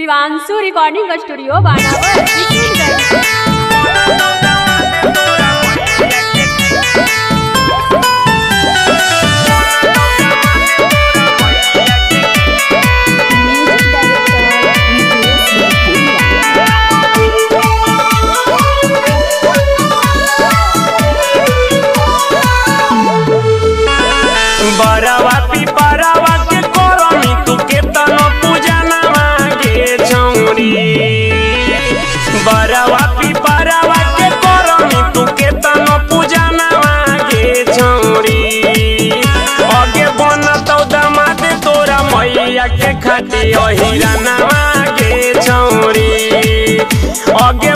Shivanshu recording studio बानावर के खाती अहिरा नवागे छौरी। अगे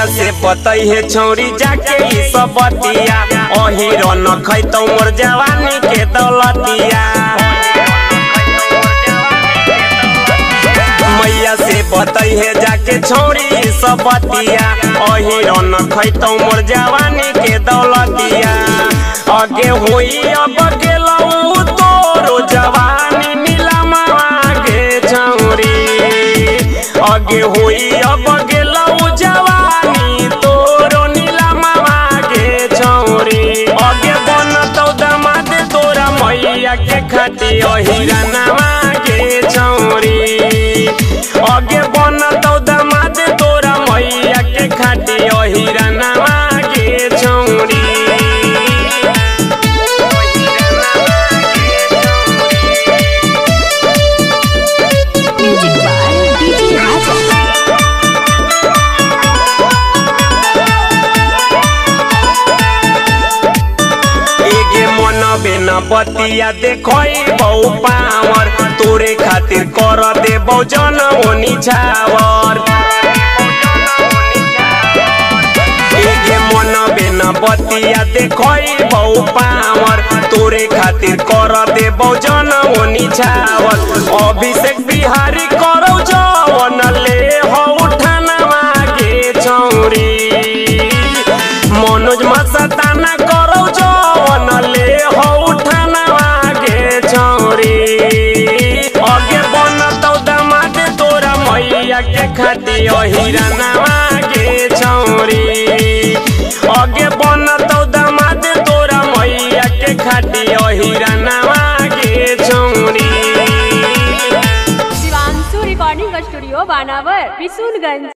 मैया से बतई है छौरी जाके ई सब बतिया। अहिर न खैतौ मोर जवानी के दौलतिया। मैया, से बतई है जाके छौरी सब बतिया। अहिर न खैतौ मोर जवानी के दौलतिया। अगे होई, अब गेलौ तोरो जवानी नीलमा गे छौरी। अगे होई मैया के खाती ओ नवा के छौरी अगे बनतौ मन बेन बतिया देखई बहु पावर। तोरे खातिर कर दे जन ओनी छावर बतिया देखई बहु पावर। तोरे खातिर कर दे जन ओनी छावर अभिषेक बिहारी मैया के खाती ओ हिरनवा के छौरी। आगे बन तो दमाद तोरा मैया के खाती ओ हिरनवा के छौरी। शिवांशु रिकॉर्डिंग स्टूडियो बानावर किशनगंज